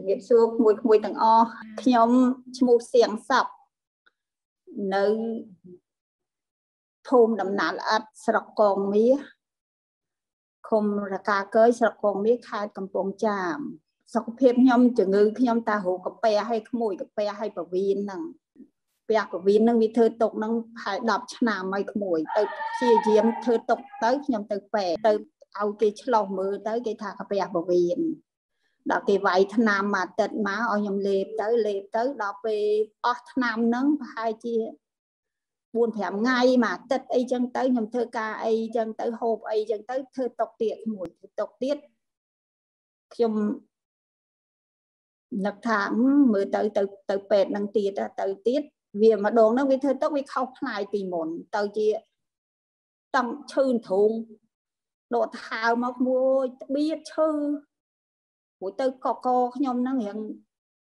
ជំរាបសួរក្មួយក្មួយទាំងអស់ខ្ញុំឈ្មោះសៀងសັບនៅភូមិដំណាលល្អិតស្រុកកងមាសឃុំរកាកើយស្រុកកងមាសខេត្តកំពង់ចាមសុខភាពខ្ញុំជំងឺខ្ញុំតារោកាពះឲ្យក្មួយកាពះឲ្យប្រវីនហ្នឹងពះប្រវីនហ្នឹងវាធ្វើទុកហ្នឹងហើយ10ឆ្នាំហើយក្មួយ ទៅព្យាយាមធ្វើទុកទៅខ្ញុំទៅពេទ្យទៅឲ្យគេឆ្លោះមើលទៅគេថាកាពះប្រវីន ដល់គេវាយថ្នាំមួយអាទិត្យមកឲ្យខ្ញុំលេបទៅលេបទៅដល់ពេលអស់ថ្នាំហ្នឹងប្រហែលជា4 5ថ្ងៃមួយអាទិត្យអីចឹងទៅខ្ញុំធ្វើការអីចឹងទៅហូបអីចឹងទៅធ្វើຕົកទៀតមួយធ្វើຕົកទៀតខ្ញុំនឹកថាមើលទៅទៅទៅពេទ្យនឹងទៀតទៅទៀតវាម្ដងហ្នឹងវាធ្វើຕົកវាខុសផ្លាយពីមុនទៅជាតង់ឈឺទ្រូងដកថៅមកមួយត្បៀតឈឺ ព្រោះទៅកកខ្ញុំហ្នឹងរៀង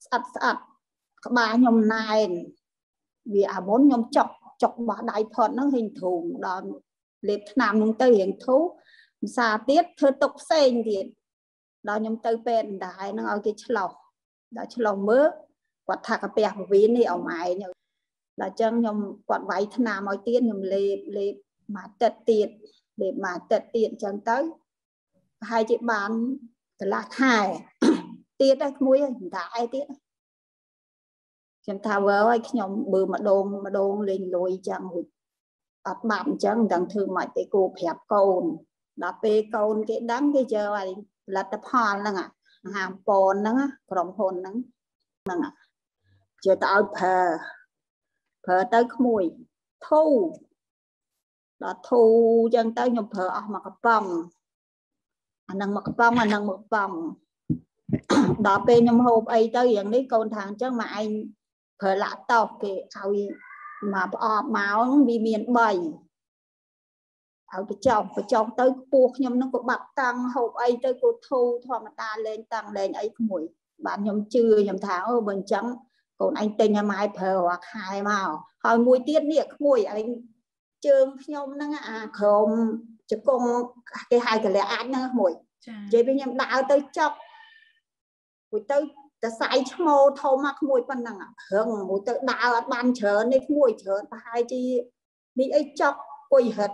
ស្អិតស្អិតក្បាលខ្ញុំណែនវាអាមុនខ្ញុំចុកចុកបោះដៃផុតហ្នឹងហិញធូងដល់លេបថ្នាំហ្នឹងទៅរៀងធូភាសាទៀតធ្វើទុកផ្សេងទៀតដល់ខ្ញុំទៅពេទ្យដែរហ្នឹងឲ្យគេឆ្លោះដល់ឆ្លោះមើលគាត់ថាកាពះពវីននេះអម៉ែងដល់ចឹងខ្ញុំគាត់វាយថ្នាំឲ្យទៀតខ្ញុំលេបលេបមួយទឹកទៀតលេបមួយទឹកទៀតអញ្ចឹងទៅប្រហែលជាបាន កន្លះខែទៀតហើយក្មួយមិនថាអីទៀតខ្ញុំថាវើឲ្យខ្ញុំបើម្ដងម្ដងលេងលុយចឹងរួចអត់បាត់អញ្ចឹងមិនដឹងធ្វើម៉េចទេគូប្រាប់កូនដល់ពេលកូនគេដឹងគេយកឲ្យផលិតផលហ្នឹងហាមពនហ្នឹងក្រុមហ៊ុនហ្នឹងហ្នឹងជឿទៅឲ្យប្រើប្រើទៅក្មួយធូដល់ធូចឹងទៅខ្ញុំប្រើអស់មកកំប៉ុង អានឹងមកកំប៉ុងអានឹងមកកំប៉ុងដល់ពេលខ្ញុំហូបអីទៅយ៉ាងនេះកូនថាអញ្ចឹងមកឯងប្រើលាក់តោគេឲ្យមកប្រអប់មកវាមាន3ឲ្យបញ្ចុះបញ្ចុះទៅខ្ពស់ខ្ញុំនឹងក៏បាក់តាំងហូបអីទៅក៏ធូរធម្មតាលេងតាំងលេងអីក្មួយ បាទខ្ញុំជឿខ្ញុំថាអូបើអញ្ចឹងកូនឯងទិញឲ្យម៉ែប្រើរាល់ខែមកហើយមួយទៀតនេះក្មួយឯងជើងខ្ញុំហ្នឹងអាក្រុម ជង្គង់គេហៅកលះអាចហ្នឹងមួយនិយាយពីខ្ញុំដើរទៅចុកមួយទៅតសៃឈ្មោលធំមកក្មួយប៉ុណ្ណឹងរឹងមួយទៅដើរអត់បានច្រើននេះក្មួយច្រើនប្រហែលជានេះអីចុកពុយរឹត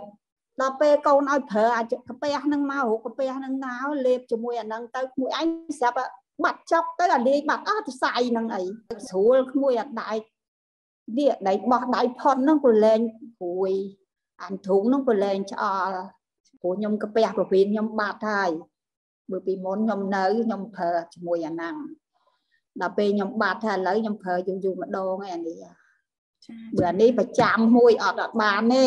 ដល់ពេលកូនឲ្យប្រើអាកាពះហ្នឹងមករូបកាពះហ្នឹងមកលេបជាមួយអាហ្នឹងទៅក្មួយឯងស្រាប់បាត់ចុកទៅអាលេងបាត់អស់តសៃហ្នឹងអីស្រួលក្មួយអត់ដែកនេះដៃបោះដៃផុនហ្នឹងក៏លែងព្រួយអានធុងហ្នឹងក៏លែងឆ្អល់ ព្រោះខ្ញុំកាពះប្រវីនខ្ញុំបាត់ហើយបើពីមុនខ្ញុំនៅខ្ញុំប្រើជាមួយអាហ្នឹងដល់ពេលខ្ញុំបាត់ថាឥឡូវខ្ញុំប្រើយូរយូរម្ដងឯនេះបើអានេះប្រចាំមួយអត់អត់បានទេ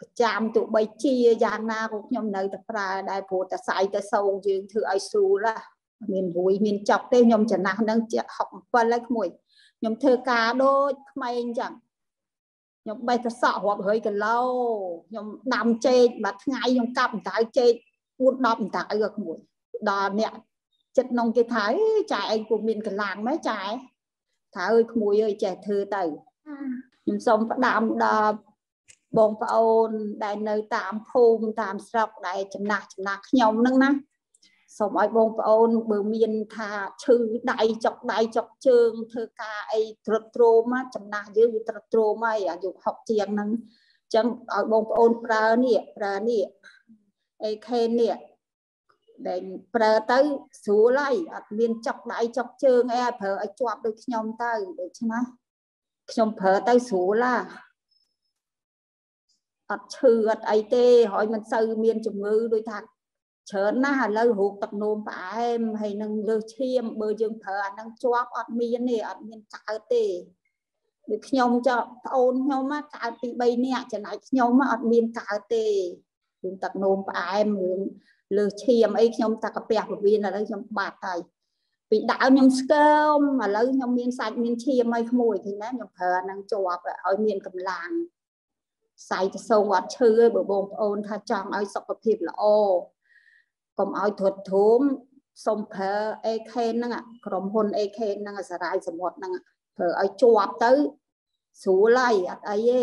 ប្រចាំទោះបីជាយ៉ាងណាក៏ខ្ញុំនៅតែប្រើដែរព្រោះតែសៃតែសោងយើងធ្វើឲ្យស្រួលមានរួយមានចប់ទេខ្ញុំចំណាស់នឹងជា67ហើយក្មួយខ្ញុំធ្វើការដូចក្មេងអញ្ចឹង ខ្ញុំបេះកសក់រាប់រយគីឡូខ្ញុំដាំចេកមួយថ្ងៃខ្ញុំកាប់អណ្ដៅចេក4 10អណ្ដៅក៏ក្មួយដល់អ្នកចិត្តនងគេថាអេចាឯងពុំមានកម្លាំងម៉េចចាថាអើយក្មួយអើយចេះធ្វើទៅខ្ញុំសូមផ្ដាំដល់បងប្អូនដែលនៅតាមភូមិតាមស្រុកដែលចំណាស់ចំណាស់ខ្ញុំហ្នឹងណា សូមឲ្យបងប្អូនបើមានថាឈឺដៃចុកដៃចុកជើងធ្វើការអីត្រុតត្រោមចំណាស់យើងវាត្រុតត្រោមហើយអាយុ60ជាងហ្នឹងអញ្ចឹងឲ្យបងប្អូនប្រើនេះប្រើនេះអេខេនេះដែលប្រើទៅស្រួលហើយអត់មានចុកដៃចុកជើងអីឲ្យប្រើឲ្យជាប់ដូចខ្ញុំទៅដូច្នេះខ្ញុំប្រើទៅស្រួលឡាអត់ឈឺអត់អីទេហើយមិនសូវមានជំងឺដូចថា ច្រើនណាស់ឥឡូវរូបទឹកនោមផ្អែមហើយនឹងលើសឈាមបើយើងប្រើអានឹងជាប់អត់មានទេអត់មានកើតទេដូចខ្ញុំចោប្អូនខ្ញុំកើតពី3នាក់ចំណែកខ្ញុំអត់មានកើតទេរឿងទឹកនោមផ្អែមរឿងលើសឈាមអីខ្ញុំតាកាពះពវៀនឥឡូវខ្ញុំបាត់ហើយពីដើមខ្ញុំស្កើមឥឡូវខ្ញុំមានសាច់មានឈាមអីក្មួយឃើញណាខ្ញុំប្រើអានឹងជាប់ឲ្យមានកម្លាំងសៃទៅសូងអត់ឈឺទេបើបងប្អូនថាចង់ឲ្យសុខភាពល្អ កុំឲ្យទ្រុឌធូមសុំប្រើ AK ហ្នឹងក្រុមហ៊ុន AK ហ្នឹងសារាយសមុទ្រហ្នឹងប្រើឲ្យជាប់ទៅស្រួលហើយអត់អីទេ